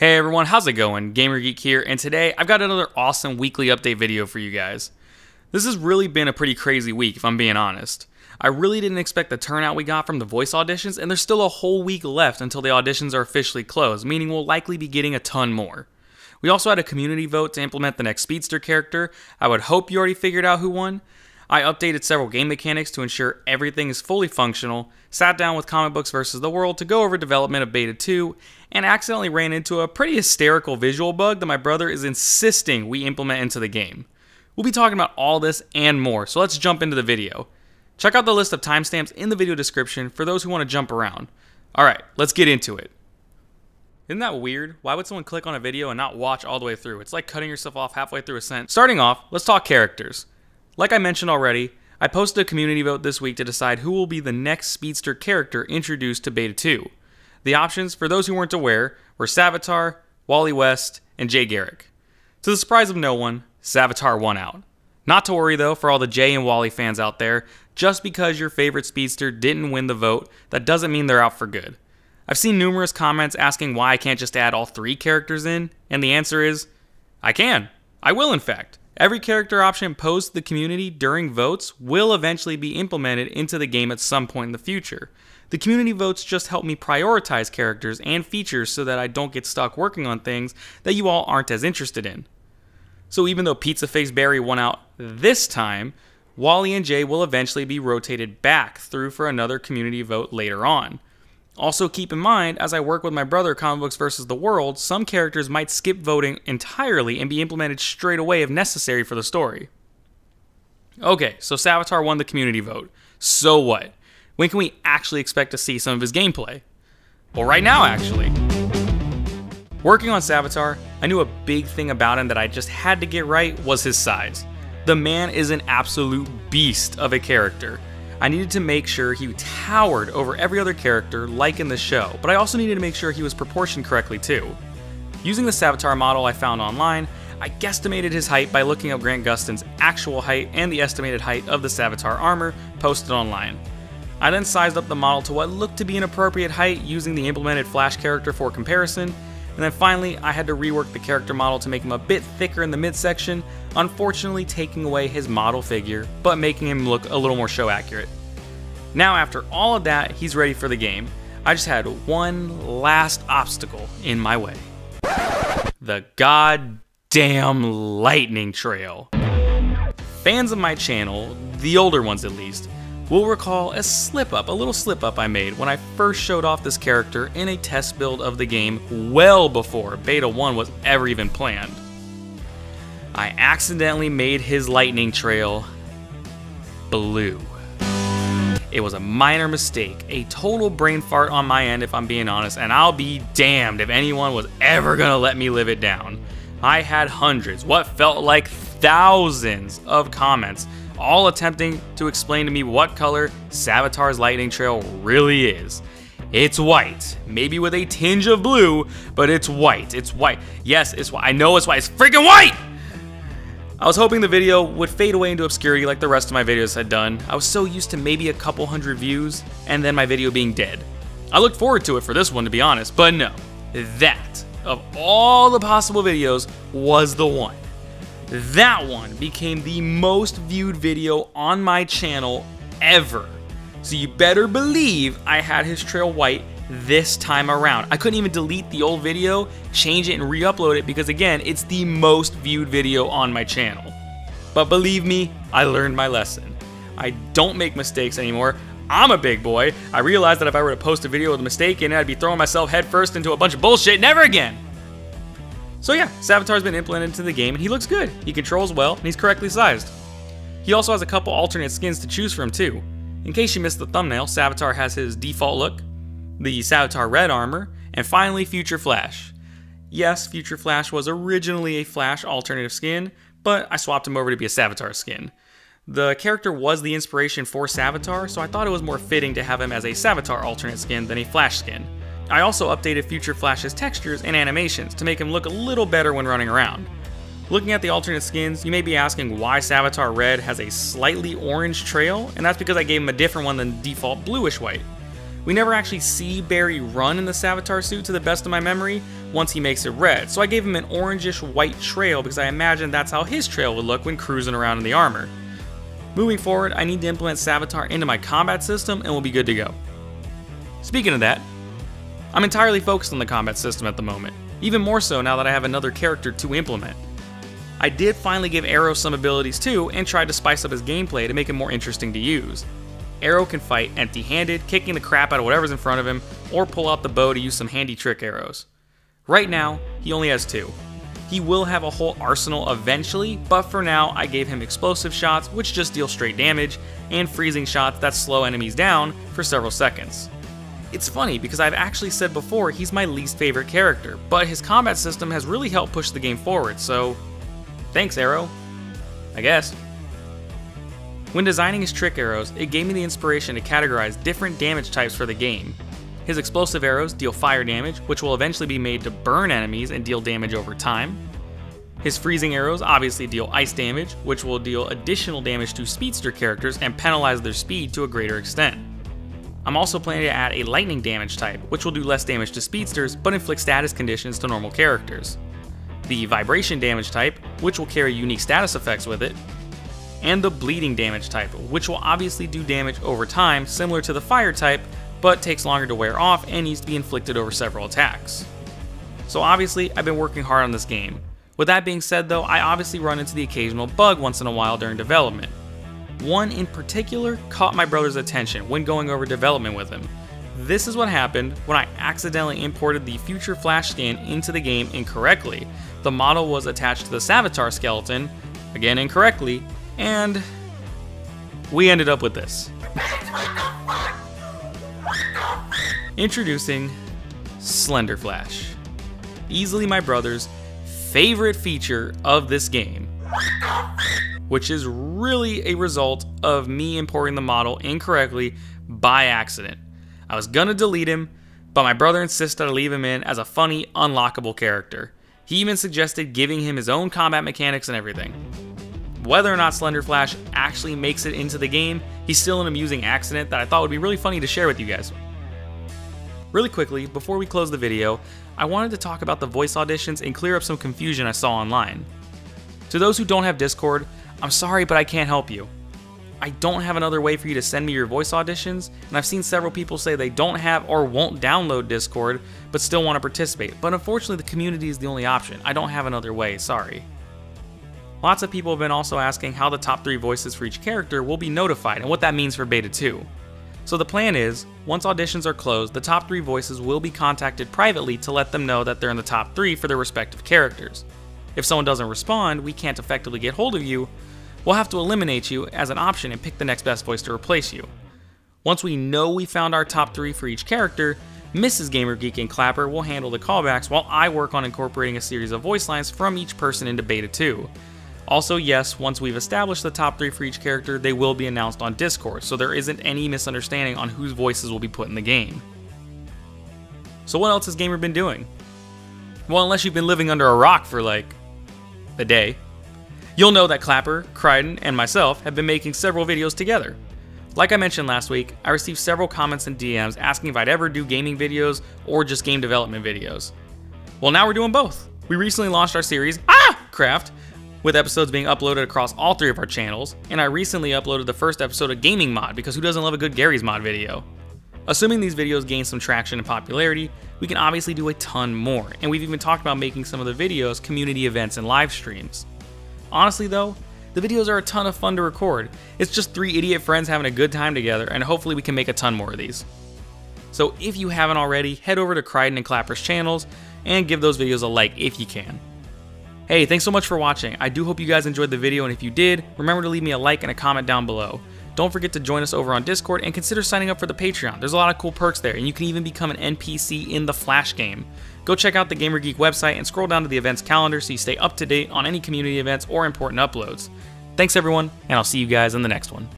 Hey everyone, how's it going? Gamer Geek here, and today I've got another awesome weekly update video for you guys. This has really been a pretty crazy week, if I'm being honest. I really didn't expect the turnout we got from the voice auditions, and there's still a whole week left until the auditions are officially closed, meaning we'll likely be getting a ton more. We also had a community vote to implement the next Speedster character. I would hope you already figured out who won. I updated several game mechanics to ensure everything is fully functional, sat down with Comic Books vs. the World to go over development of Beta 2, and accidentally ran into a pretty hysterical visual bug that my brother is insisting we implement into the game. We'll be talking about all this and more, so let's jump into the video. Check out the list of timestamps in the video description for those who want to jump around. Alright, let's get into it. Isn't that weird? Why would someone click on a video and not watch all the way through? It's like cutting yourself off halfway through a sentence. Starting off, let's talk characters. Like I mentioned already, I posted a community vote this week to decide who will be the next Speedster character introduced to Beta 2. The options, for those who weren't aware, were Savitar, Wally West, and Jay Garrick. To the surprise of no one, Savitar won out. Not to worry though, for all the Jay and Wally fans out there, just because your favorite speedster didn't win the vote, that doesn't mean they're out for good. I've seen numerous comments asking why I can't just add all three characters in, and the answer is I can. I will, in fact. Every character option posed to the community during votes will eventually be implemented into the game at some point in the future. The community votes just help me prioritize characters and features so that I don't get stuck working on things that you all aren't as interested in. So even though Pizza Face Barry won out this time, Wally and Jay will eventually be rotated back through for another community vote later on. Also, keep in mind, as I work with my brother Comic Books vs. the World, some characters might skip voting entirely and be implemented straight away if necessary for the story. Okay, so Savitar won the community vote. So what? When can we actually expect to see some of his gameplay? Well, right now, actually. Working on Savitar, I knew a big thing about him that I just had to get right was his size. The man is an absolute beast of a character. I needed to make sure he towered over every other character like in the show, but I also needed to make sure he was proportioned correctly too. Using the Savitar model I found online, I guesstimated his height by looking up Grant Gustin's actual height and the estimated height of the Savitar armor posted online. I then sized up the model to what looked to be an appropriate height using the implemented Flash character for comparison, and then finally I had to rework the character model to make him a bit thicker in the midsection, unfortunately taking away his model figure, but making him look a little more show accurate. Now after all of that, he's ready for the game. I just had one last obstacle in my way. The goddamn lightning trail. Fans of my channel, the older ones at least, will recall a slip up, a little slip up I made when I first showed off this character in a test build of the game well before Beta 1 was ever even planned. I accidentally made his lightning trail blue. It was a minor mistake, a total brain fart on my end if I'm being honest, and I'll be damned if anyone was ever gonna let me live it down. I had hundreds, what felt like thousands of comments, all attempting to explain to me what color Savitar's lightning trail really is. It's white, maybe with a tinge of blue, but it's white. It's white. Yes, it's white. I know it's white. It's freaking white! I was hoping the video would fade away into obscurity like the rest of my videos had done. I was so used to maybe a couple hundred views and then my video being dead. I looked forward to it for this one to be honest, but no. That, of all the possible videos, was the one. That one became the most viewed video on my channel ever. So you better believe I had his trail white this time around. I couldn't even delete the old video, change it, and re upload it because, again, it's the most viewed video on my channel. But believe me, I learned my lesson. I don't make mistakes anymore. I'm a big boy. I realized that if I were to post a video with a mistake in it, I'd be throwing myself headfirst into a bunch of bullshit never again. So yeah, Savitar's been implemented into the game and he looks good. He controls well and he's correctly sized. He also has a couple alternate skins to choose from too. In case you missed the thumbnail, Savitar has his default look, the Savitar Red armor, and finally Future Flash. Yes, Future Flash was originally a Flash alternative skin, but I swapped him over to be a Savitar skin. The character was the inspiration for Savitar, so I thought it was more fitting to have him as a Savitar alternate skin than a Flash skin. I also updated Future Flash's textures and animations to make him look a little better when running around. Looking at the alternate skins, you may be asking why Savitar Red has a slightly orange trail, and that's because I gave him a different one than default bluish white. We never actually see Barry run in the Savitar suit to the best of my memory, once he makes it red, so I gave him an orangish white trail because I imagined that's how his trail would look when cruising around in the armor. Moving forward, I need to implement Savitar into my combat system and we'll be good to go. Speaking of that, I'm entirely focused on the combat system at the moment, even more so now that I have another character to implement. I did finally give Arrow some abilities too and tried to spice up his gameplay to make it more interesting to use. Arrow can fight empty handed, kicking the crap out of whatever's in front of him, or pull out the bow to use some handy trick arrows. Right now, he only has two. He will have a whole arsenal eventually, but for now, I gave him explosive shots, which just deal straight damage, and freezing shots that slow enemies down for several seconds. It's funny because I've actually said before he's my least favorite character, but his combat system has really helped push the game forward, so thanks, Arrow. I guess. When designing his trick arrows, it gave me the inspiration to categorize different damage types for the game. His explosive arrows deal fire damage, which will eventually be made to burn enemies and deal damage over time. His freezing arrows obviously deal ice damage, which will deal additional damage to speedster characters and penalize their speed to a greater extent. I'm also planning to add a lightning damage type, which will do less damage to speedsters but inflict status conditions to normal characters. The vibration damage type, which will carry unique status effects with it, and the bleeding damage type, which will obviously do damage over time, similar to the fire type, but takes longer to wear off and needs to be inflicted over several attacks. So obviously, I've been working hard on this game. With that being said though, I obviously run into the occasional bug once in a while during development. One in particular caught my brother's attention when going over development with him. This is what happened when I accidentally imported the future flash scan into the game incorrectly. The model was attached to the Savitar skeleton, again incorrectly, and we ended up with this. Introducing Slender Flash. Easily my brother's favorite feature of this game, which is really a result of me importing the model incorrectly by accident. I was gonna delete him, but my brother insisted I leave him in as a funny, unlockable character. He even suggested giving him his own combat mechanics and everything. Whether or not Slender Flash actually makes it into the game, he's still an amusing accident that I thought would be really funny to share with you guys. Really quickly, before we close the video, I wanted to talk about the voice auditions and clear up some confusion I saw online. To those who don't have Discord, I'm sorry but I can't help you. I don't have another way for you to send me your voice auditions, and I've seen several people say they don't have or won't download Discord, but still want to participate. But unfortunately, the community is the only option. I don't have another way, sorry. Lots of people have been also asking how the top 3 voices for each character will be notified and what that means for Beta 2. So the plan is, once auditions are closed, the top 3 voices will be contacted privately to let them know that they're in the top 3 for their respective characters. If someone doesn't respond, we can't effectively get hold of you, we'll have to eliminate you as an option and pick the next best voice to replace you. Once we know we found our top 3 for each character, Mrs. GamerGeek and Clapper will handle the callbacks while I work on incorporating a series of voice lines from each person into Beta 2. Also, yes, once we've established the top three for each character, they will be announced on Discord, so there isn't any misunderstanding on whose voices will be put in the game. So what else has Gamer been doing? Well, unless you've been living under a rock for like a day, you'll know that Clapper, Crichton, and myself have been making several videos together. Like I mentioned last week, I received several comments and DMs asking if I'd ever do gaming videos or just game development videos. Well, now we're doing both. We recently launched our series, Ah! Craft, with episodes being uploaded across all three of our channels, and I recently uploaded the first episode of Gaming Mod because who doesn't love a good Garry's Mod video? Assuming these videos gain some traction and popularity, we can obviously do a ton more, and we've even talked about making some of the videos community events and live streams. Honestly though, the videos are a ton of fun to record. It's just three idiot friends having a good time together, and hopefully we can make a ton more of these. So if you haven't already, head over to Crichton and Clapper's channels and give those videos a like if you can. Hey, thanks so much for watching. I do hope you guys enjoyed the video, and if you did, remember to leave me a like and a comment down below. Don't forget to join us over on Discord and consider signing up for the Patreon. There's a lot of cool perks there, and you can even become an NPC in the Flash game. Go check out the Gamer Geek website and scroll down to the events calendar so you stay up to date on any community events or important uploads. Thanks everyone, and I'll see you guys in the next one.